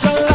special